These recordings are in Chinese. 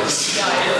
ます。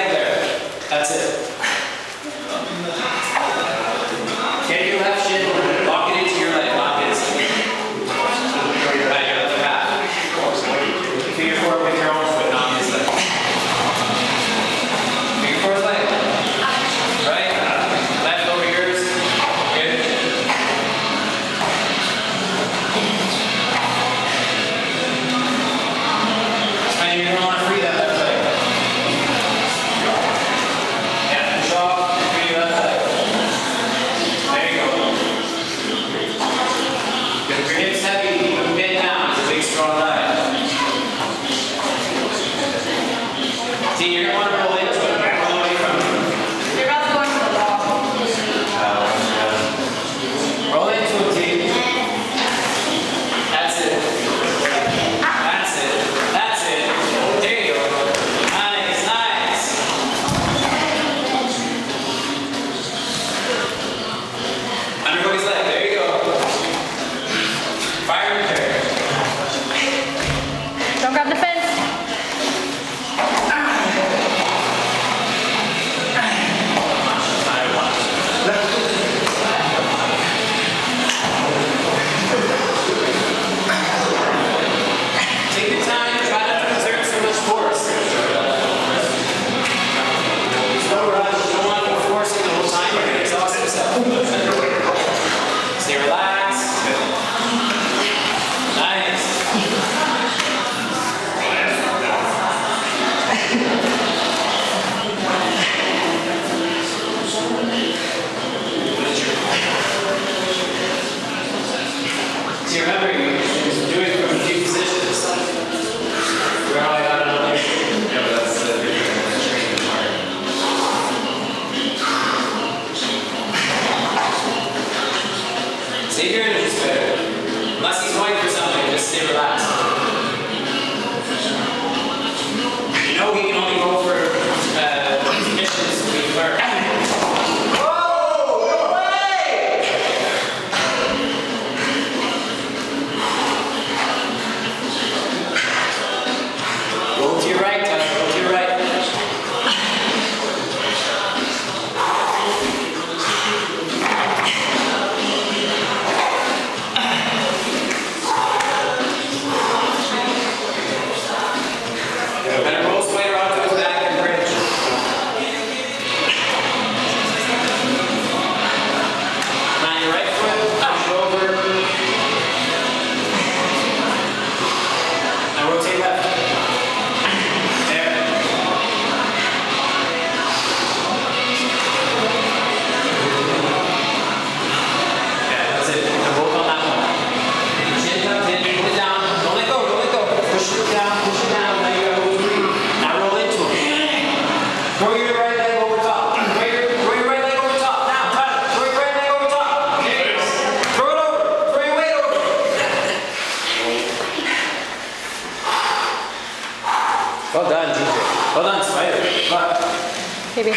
这边。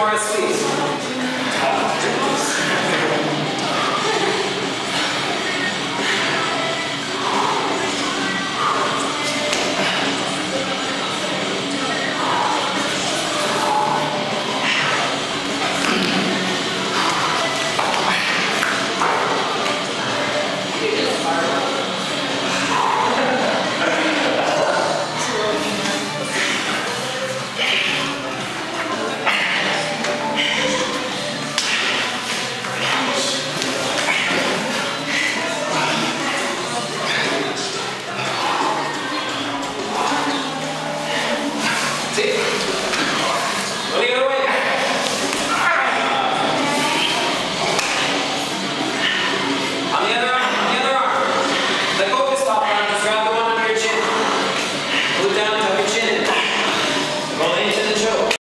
Morris, please.